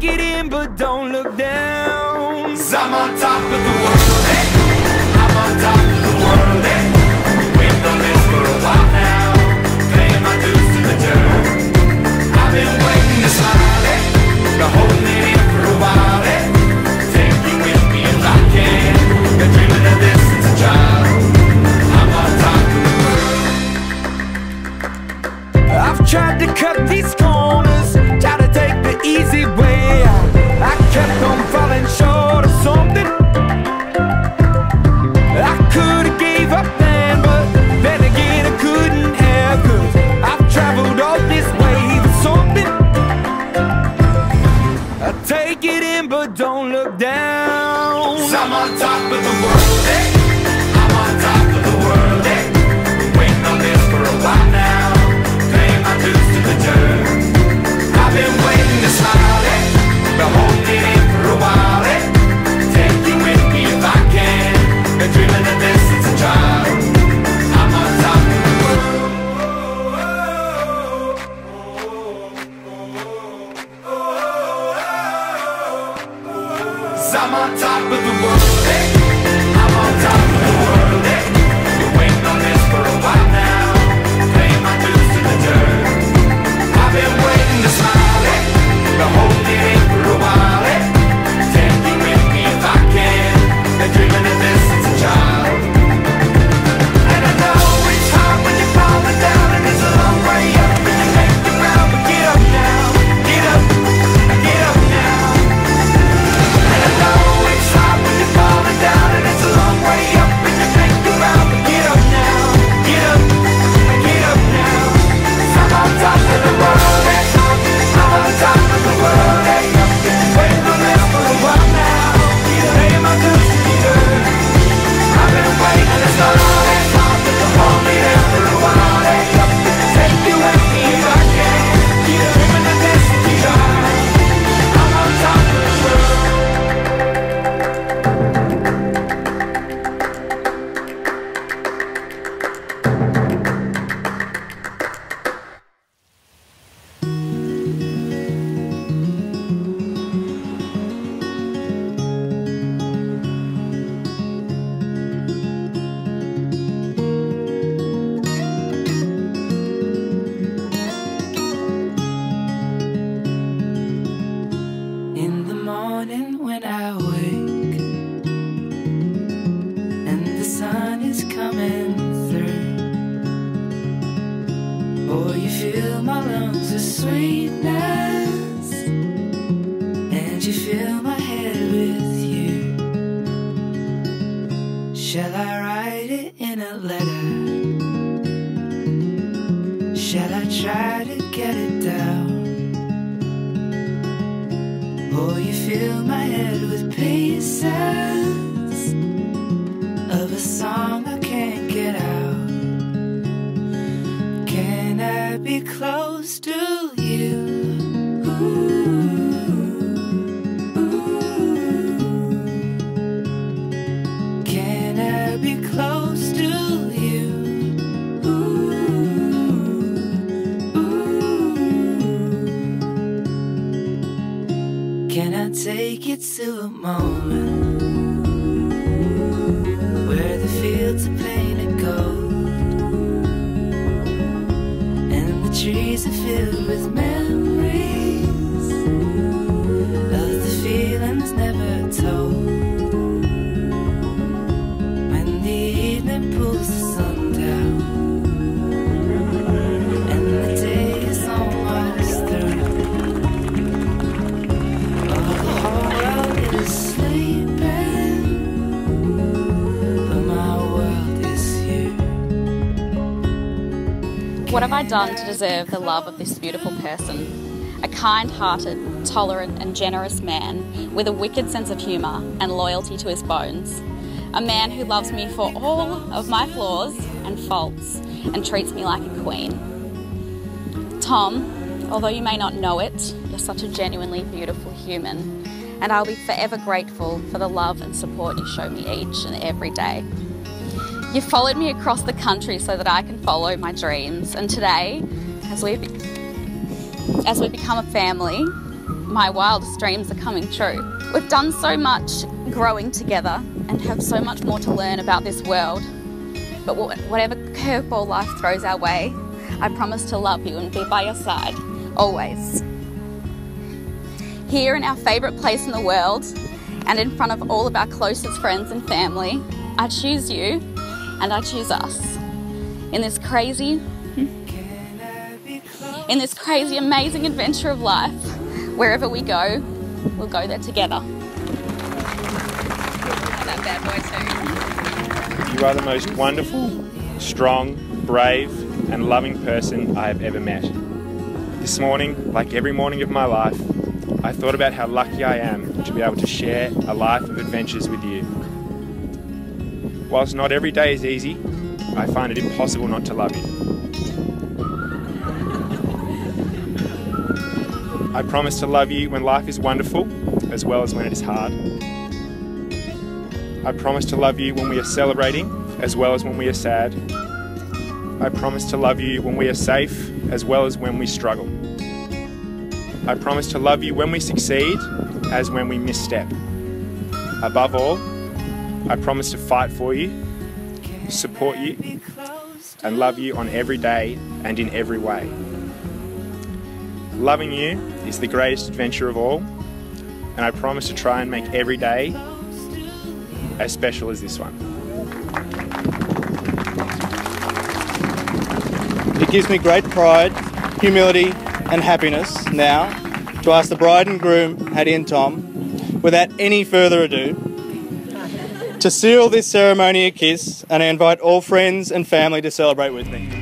Get in, but don't look down. i I'm on top of the to get it down? Oh, you fill my head with pieces of a song I can't get out. Can I be close Can I take you to a moment where the fields are painted gold and the trees are filled with memories What have I done to deserve the love of this beautiful person? A kind hearted, tolerant, and generous man with a wicked sense of humour and loyalty to his bones. A man who loves me for all of my flaws and faults and treats me like a queen. Tom, although you may not know it, you're such a genuinely beautiful human, and I'll be forever grateful for the love and support you show me each and every day. You've followed me across the country so that I can follow my dreams. And today, as we as we become a family, my wildest dreams are coming true. We've done so much growing together and have so much more to learn about this world. But whatever curveball life throws our way, I promise to love you and be by your side always. Here in our favourite place in the world and in front of all of our closest friends and family, I choose you and I choose us. In this crazy, in this crazy, amazing adventure of life. Wherever we go, we'll go there together. That bad boy too. You are the most wonderful, strong, brave, and loving person I have ever met. This morning, like every morning of my life, I thought about how lucky I am to be able to share a life of adventures with you. Whilst not every day is easy, I find it impossible not to love you. I promise to love you when life is wonderful as well as when it is hard. I promise to love you when we are celebrating as well as when we are sad. I promise to love you when we are safe as well as when we struggle. I promise to love you when we succeed as when we misstep. Above all, I promise to fight for you, support you, and love you on every day and in every way. Loving you is the greatest adventure of all, and I promise to try and make every day as special as this one. It gives me great pride, humility, and happiness now to ask the bride and groom, Hattie and Tom, without any further ado, to seal this ceremony a kiss, and I invite all friends and family to celebrate with me.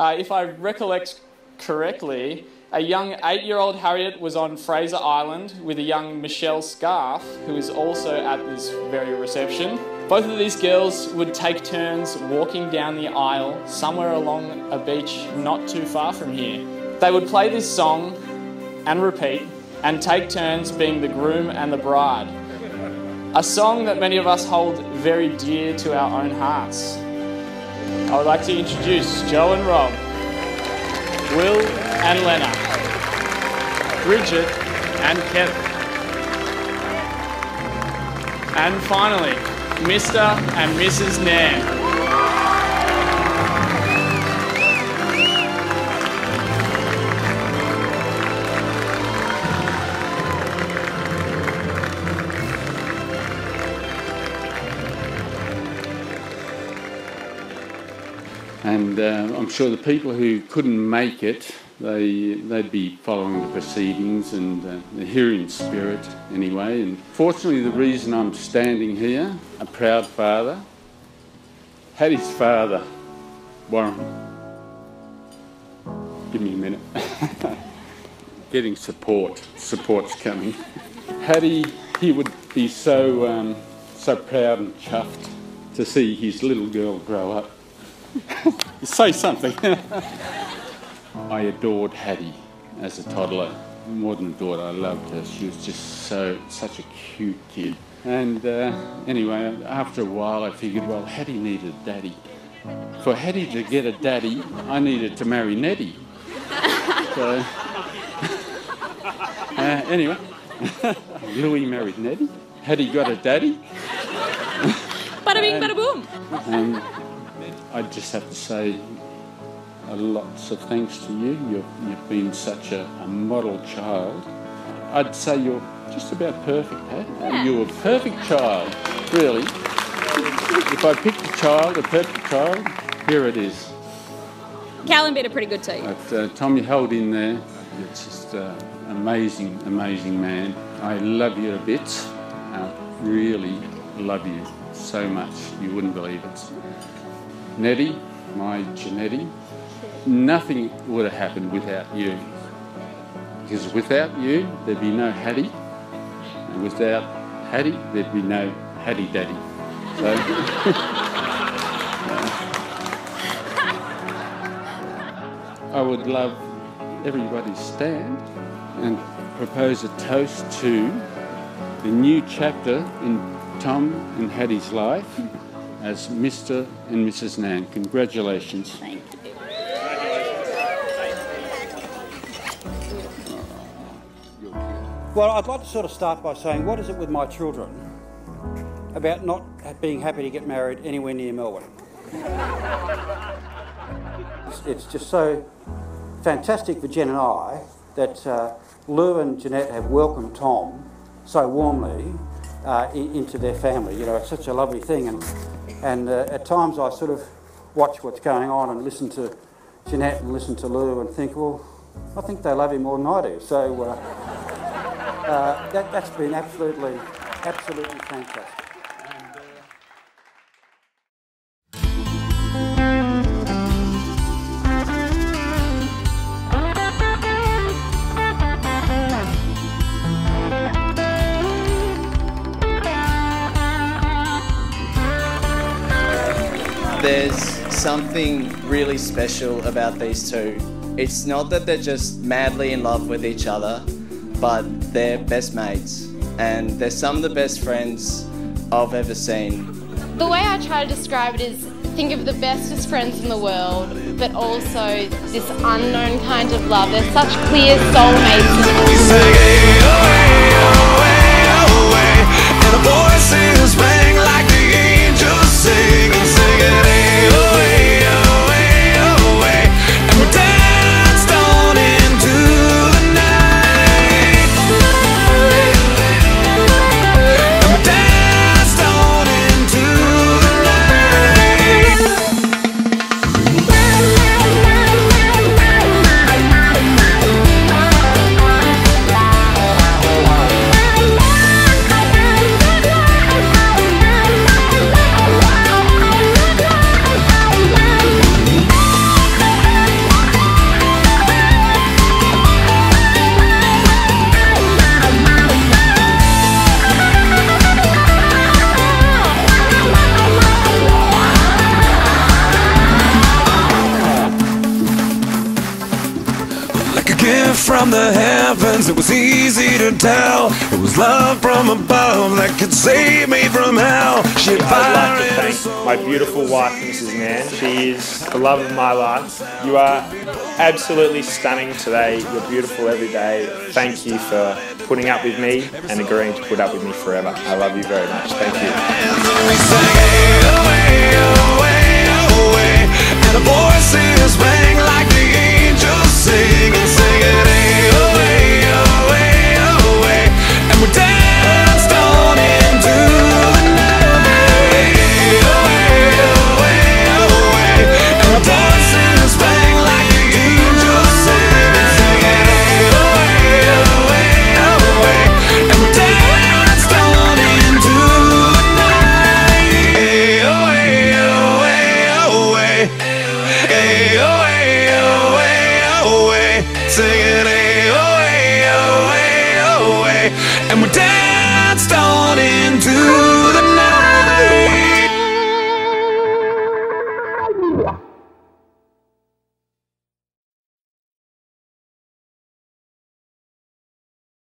Uh, if I recollect correctly, a young eight year old Harriet was on Fraser Island with a young Michelle Scarf, who is also at this very reception. Both of these girls would take turns walking down the aisle somewhere along a beach not too far from here. They would play this song and repeat and take turns being the groom and the bride. A song that many of us hold very dear to our own hearts. I would like to introduce Joe and Rob, Will and Lena, Bridget and Kevin, and finally, Mr. and Mrs. Nairn. And uh, I'm sure the people who couldn't make it, they, they'd be following the proceedings and uh, the hearing spirit anyway. And fortunately, the reason I'm standing here, a proud father, had his father, Warren. Give me a minute. Getting support. Support's coming. Had he, he would be so, um, so proud and chuffed to see his little girl grow up. Say something. I adored Hattie as a toddler. more than a daughter. I loved her. She was just so such a cute kid. And uh, anyway, after a while, I figured, well, Hattie needed a daddy. For Hattie to get a daddy, I needed to marry Nettie. so uh, anyway, Louis married Nettie. Hattie got a daddy. Bada bing, bada boom. And I just have to say a lots of thanks to you. You've, you've been such a, a model child. I'd say you're just about perfect, Hat. You're a perfect child, really. If I picked a child, a perfect child, here it is. Callan beat a pretty good too. But uh, Tom, you held in there. It's just uh, amazing, amazing man. I love you a bit. I really love you so much. You wouldn't believe it. Nettie, my Janetti, nothing would have happened without you. Because without you, there'd be no Hattie. And without Hattie, there'd be no Hattie Daddy. So, I would love everybody stand and propose a toast to the new chapter in Tom and Hattie's life as Mr. and Mrs. Nairn. Congratulations. Thank you. Well, I'd like to sort of start by saying, what is it with my children about not being happy to get married anywhere near Melbourne? It's, it's just so fantastic for Jen and I that uh, Lou and Jeanette have welcomed Tom so warmly uh, into their family. You know, it's such a lovely thing, and and uh, at times I sort of watch what's going on and listen to Jeanette and listen to Lou and think, well, I think they love him more than I do. So. Uh, uh, that, that's been absolutely, absolutely fantastic. There's something really special about these two. It's not that they're just madly in love with each other, but they're best mates. And they're some of the best friends I've ever seen. The way I try to describe it is think of the bestest friends in the world, but also this unknown kind of love. They're such clear soulmates. It was easy to tell. It was love from above that could save me from hell. She I'd like to thank my beautiful wife, Mrs. Nairn. She is the love of my life. You are absolutely stunning today. You're beautiful every day. Thank you for putting up with me and agreeing to put up with me forever. I love you very much. Thank you.